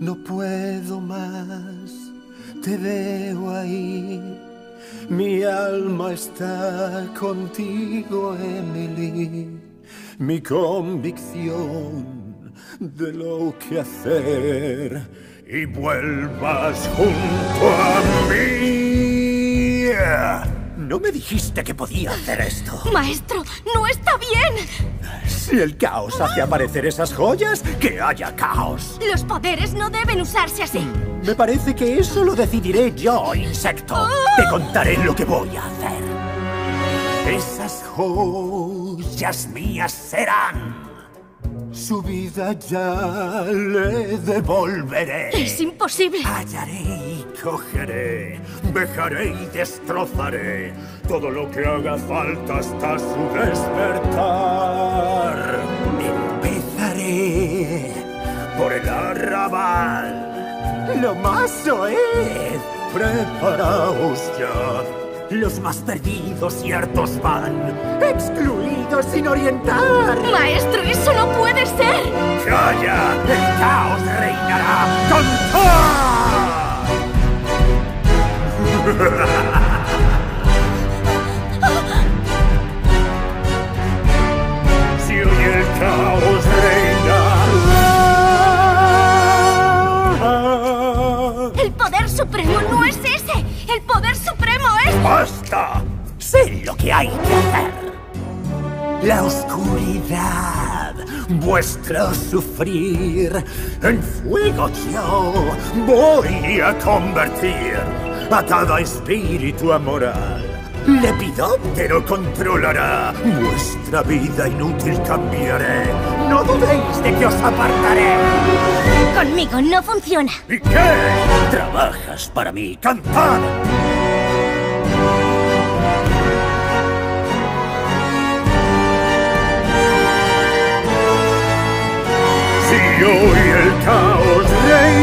No puedo más, te veo ahí. Mi alma está contigo, Emily. Mi convicción de lo que hacer y vuelvas junto a mí. No me dijiste que podía hacer esto. Maestro, no está bien. Si el caos hace aparecer esas joyas, que haya caos. Los poderes no deben usarse así. Me parece que eso lo decidiré yo, insecto. Te contaré lo que voy a hacer. Esas joyas mías serán. Su vida ya le devolveré. Es imposible. Hallaré y cogeré, dejaré y destrozaré todo lo que haga falta hasta su despertar. Empezaré por el arrabal. Lo más soez. Preparaos ya. Los más perdidos y hartos van, excluidos sin orientar. Maestro, eso no puede ser. ¡Calla! ¡El caos reinará con Si hoy el caos ¡Basta! Sé lo que hay que hacer. La oscuridad, vuestro sufrir, en fuego yo voy a convertir a cada espíritu amoral. Lepidóptero controlará vuestra vida inútil cambiaré. No dudéis de que os apartaré. Conmigo no funciona. ¿Y qué? Trabajas para mí, cantad. Si hoy el caos reinará.